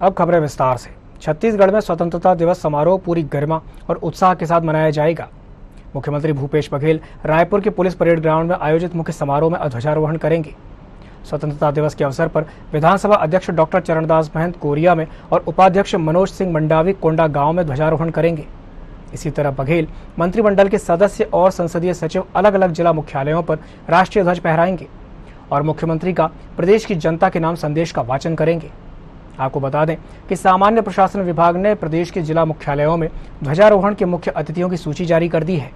अब खबरें विस्तार से। छत्तीसगढ़ में स्वतंत्रता दिवस समारोह पूरी गरिमा और उत्साह के साथ मनाया जाएगा। मुख्यमंत्री भूपेश बघेल रायपुर के पुलिस परेड ग्राउंड में आयोजित मुख्य समारोह में ध्वजारोहण करेंगे। स्वतंत्रता दिवस के अवसर पर विधानसभा अध्यक्ष डॉक्टर चरणदास महंत कोरिया में और उपाध्यक्ष मनोज सिंह मंडावी कोंडा गाँव में ध्वजारोहण करेंगे। इसी तरह बघेल मंत्रिमंडल के सदस्य और संसदीय सचिव अलग अलग जिला मुख्यालयों पर राष्ट्रीय ध्वज फहराएँगे और मुख्यमंत्री का प्रदेश की जनता के नाम संदेश का वाचन करेंगे। आपको बता दें कि सामान्य प्रशासन विभाग ने प्रदेश के जिला मुख्यालयों में ध्वजारोहण के मुख्य अतिथियों की सूची जारी कर दी है।